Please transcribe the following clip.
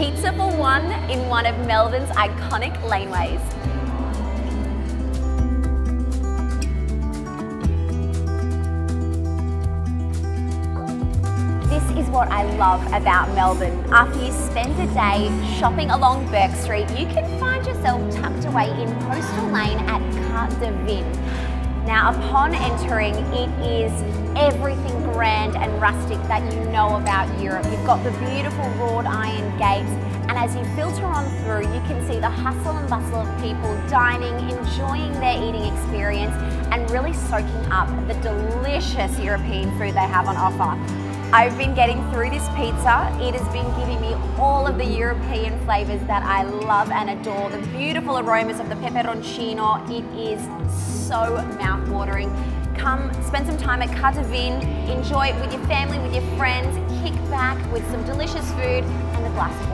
Pizza for one in one of Melbourne's iconic laneways. This is what I love about Melbourne. After you spend a day shopping along Bourke Street, you can find yourself tucked away in Postal Lane at Ca de Vin. Now, upon entering, it is everything grand and rustic that you know about Europe. You've got the beautiful wrought iron gates, and as you filter on through, you can see the hustle and bustle of people dining, enjoying their eating experience, and really soaking up the delicious European food they have on offer. I've been getting through this pizza. It has been giving me all of the European flavours that I love and adore. The beautiful aromas of the peperoncino. It is so mouth-watering. Come spend some time at Ca de Vin, enjoy it with your family, with your friends, kick back with some delicious food and a glass of.